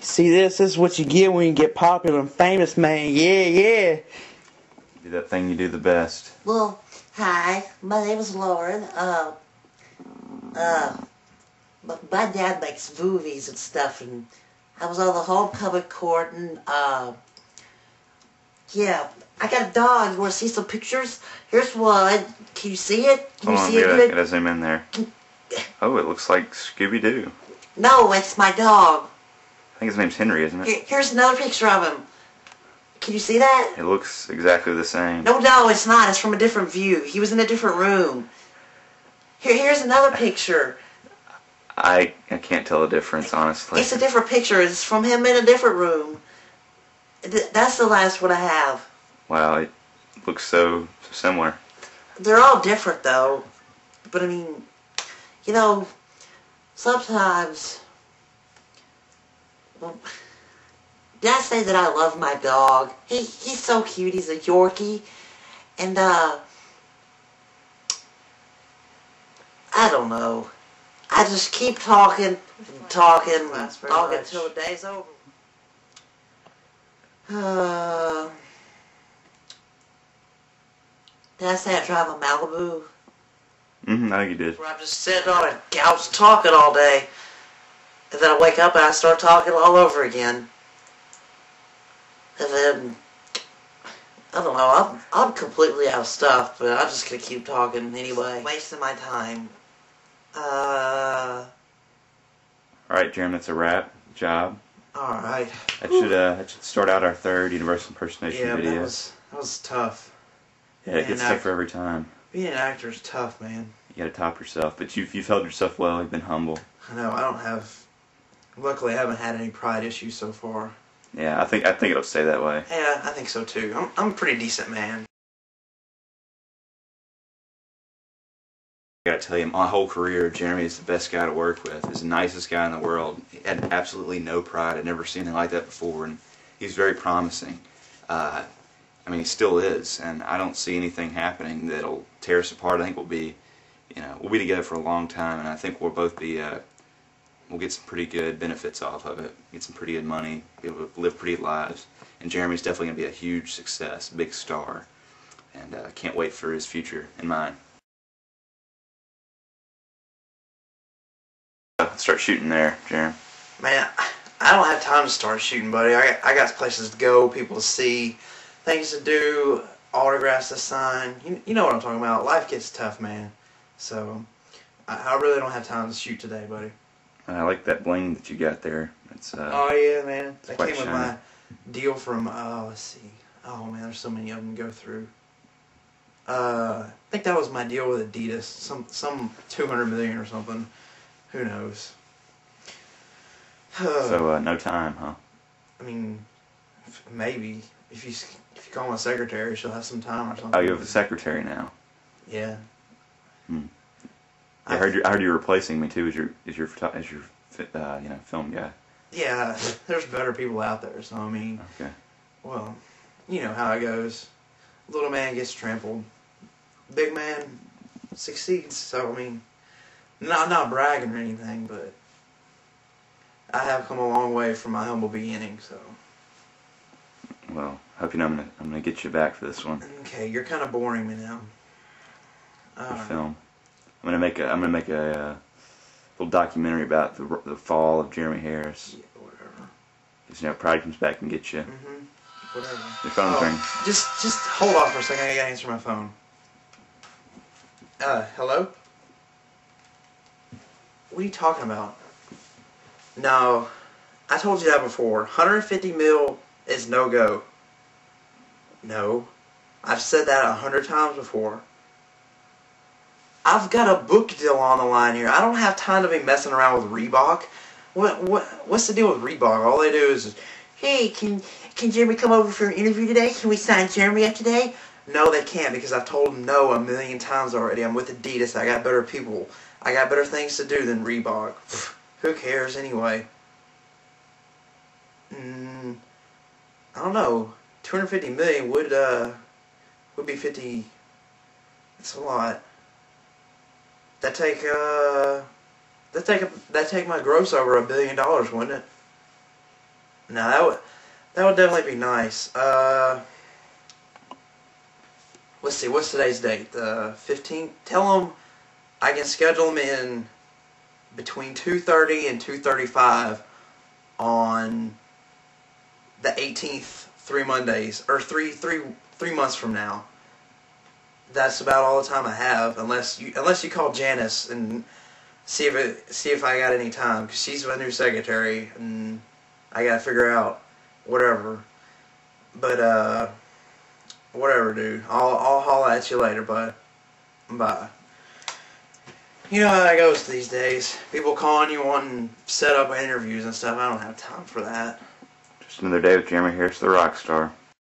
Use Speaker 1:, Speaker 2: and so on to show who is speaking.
Speaker 1: See this? This is what you get when you get popular and famous, man. Yeah, yeah.
Speaker 2: Do that thing you do the best.
Speaker 3: Well, hi, my name is Lauren. Uh, uh, my, my dad makes movies and stuff, and I was on the homecoming court, and uh, yeah, I got a dog. You want to see some pictures? Here's one. Can you see it? Can
Speaker 2: Hold
Speaker 3: you
Speaker 2: on,
Speaker 3: see it
Speaker 2: gotta,
Speaker 3: good?
Speaker 2: gotta zoom in there. Oh, it looks like Scooby Doo.
Speaker 3: No, it's my dog.
Speaker 2: I think his name's Henry, isn't it?
Speaker 3: Here, here's another picture of him. Can you see that?
Speaker 2: It looks exactly the same.
Speaker 3: No, no, it's not. It's from a different view. He was in a different room. Here, here's another picture.
Speaker 2: I I can't tell the difference, honestly.
Speaker 3: It's a different picture. It's from him in a different room. Th- That's the last one I have.
Speaker 2: Wow, it looks so, so similar.
Speaker 3: They're all different though. But I mean, you know, sometimes. Well, did I say that I love my dog? He he's so cute. He's a Yorkie, and uh, I don't know. I just keep talking, and talking,
Speaker 1: and
Speaker 3: talking
Speaker 1: much.
Speaker 3: till the day's over. Uh, did I say I drive a Malibu?
Speaker 2: Mm-hmm, I think you did.
Speaker 3: Where I'm just sitting on a couch talking all day. And then I wake up and I start talking all over again. And then, I don't know, I'm, I'm completely out of stuff, but I'm just gonna keep talking anyway. Wasting my time. Uh,
Speaker 2: All right, Jeremy, that's a wrap. Job.
Speaker 3: alright.
Speaker 2: That should uh, that should start out our third Universal impersonation
Speaker 1: Yeah,
Speaker 2: video.
Speaker 1: that was that was tough.
Speaker 2: yeah, it gets tougher every time.
Speaker 1: Being an actor is tough, man.
Speaker 2: You got to top yourself, but you've you've held yourself well. You've been humble.
Speaker 1: I know. I don't have. Luckily, I haven't had any pride issues so far.
Speaker 2: Yeah, I think I think it'll stay that way.
Speaker 1: Yeah, I think so too. I'm I'm a pretty decent man.
Speaker 2: I gotta tell you, my whole career, Jeremy is the best guy to work with. He's the nicest guy in the world. He had absolutely no pride. I'd never seen anything like that before, and he's very promising. Uh, I mean, he still is, and I don't see anything happening that'll tear us apart. I think we'll be, you know, we'll be together for a long time, and I think we'll both be, uh, we'll get some pretty good benefits off of it. Get some pretty good money, be able to live pretty lives. And Jeremy's definitely gonna be a huge success, big star, and uh, can't wait for his future and mine. Start shooting there, Jeremy.
Speaker 1: Man, I don't have time to start shooting, buddy. I got, I got places to go, people to see, things to do, autographs to sign. You, you know what I'm talking about. Life gets tough, man. So, I, I really don't have time to shoot today, buddy.
Speaker 2: I like that bling that you got there. It's uh,
Speaker 1: Oh yeah, man. That came with my deal from. Uh, let's see. Oh man, there's so many of them to go through. Uh, I think that was my deal with Adidas. Some some 200 million or something. Who knows?
Speaker 2: so uh, no time, huh?
Speaker 1: I mean, maybe if you if you call my secretary, she'll have some time or something.
Speaker 2: Oh, you have a secretary now.
Speaker 1: Yeah.
Speaker 2: I heard you. I heard you're replacing me too as your as your as your uh, you know film guy.
Speaker 1: Yeah, there's better people out there. So I mean,
Speaker 2: Okay.
Speaker 1: well, you know how it goes. Little man gets trampled. Big man succeeds. So I mean, not not bragging or anything, but I have come a long way from my humble beginning. So
Speaker 2: Well, hope you know I'm gonna I'm gonna get you back for this one.
Speaker 1: okay, you're kind of boring me now.
Speaker 2: The
Speaker 1: Alright.
Speaker 2: film. I'm gonna make a I'm gonna make a uh, little documentary about the the fall of Jeremy Harris.
Speaker 1: Yeah, whatever.
Speaker 2: 'Cause, you know, pride comes back and gets you.
Speaker 1: Mm-hmm. Whatever.
Speaker 2: Your phone's
Speaker 1: Oh,
Speaker 2: ringing.
Speaker 1: Just just hold on for a second. I gotta answer my phone. Uh, hello? What are you talking about? No, I told you that before. 150 mil is no go. No, I've said that a hundred times before. I've got a book deal on the line here. I don't have time to be messing around with Reebok. What what what's the deal with Reebok? All they do is, hey, can can Jeremy come over for an interview today? Can we sign Jeremy up today? No, they can't because I've told them no a million times already. I'm with Adidas. I got better people. I got better things to do than Reebok. Who cares anyway? Mm, I don't know. 250 million would uh would be 50. That's a lot. That take uh that take that take my gross over a billion dollars, wouldn't it? No, that would that would definitely be nice. Uh, let's see, what's today's date? The fifteenth. Tell them I can schedule them in between two thirty and two thirty-five on the eighteenth, three Mondays or three three three months from now. That's about all the time I have, unless you unless you call Janice and see if it see if I got any time, because she's my new secretary and I gotta figure out whatever. But uh, whatever, dude. I'll I'll holler at you later, bud. Bye. You know how that goes these days. People calling you wanting set up interviews and stuff. I don't have time for that.
Speaker 2: Just another day with Jeremy Harris, the rock star.